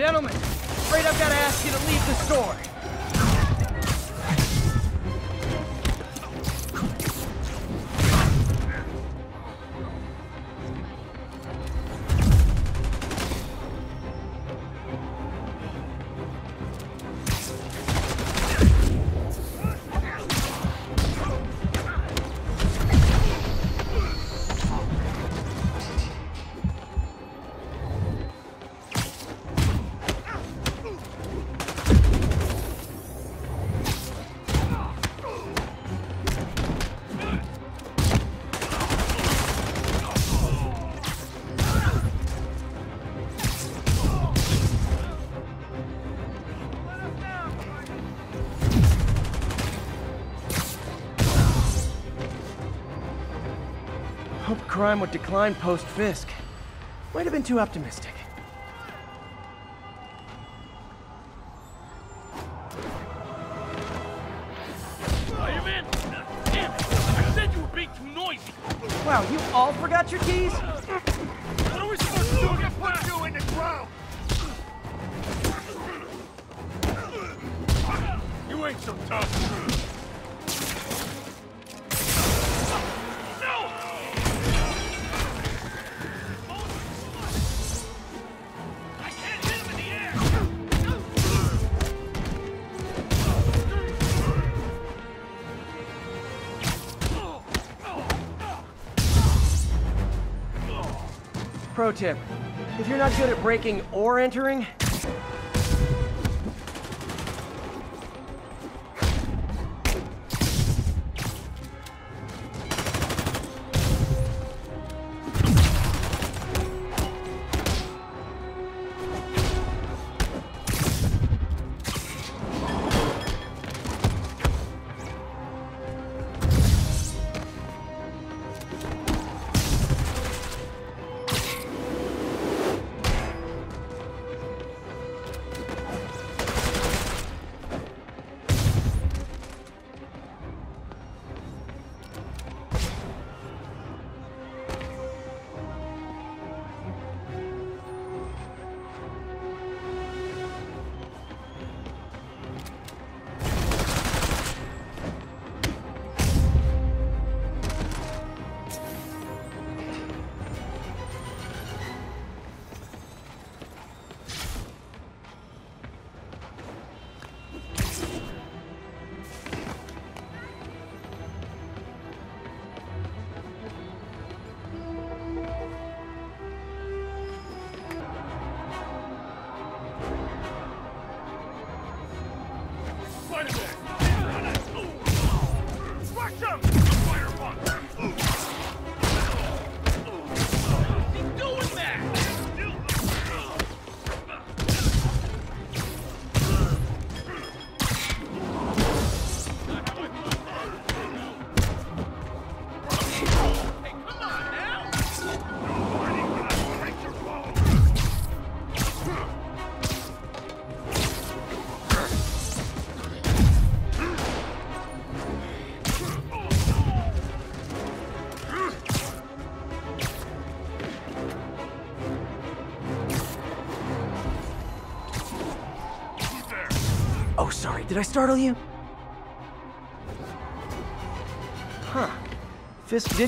Gentlemen, I'm afraid I've got to ask you to leave the store. Crime would decline post-Fisk. Might have been too optimistic. Damn it! I said you were being too noisy! Wow, you all forgot your keys? What are we supposed to do to put you in the ground? You ain't so tough. Pro tip, if you're not good at breaking or entering, Spider-Man! Oh sorry, did I startle you? Huh. Fisk did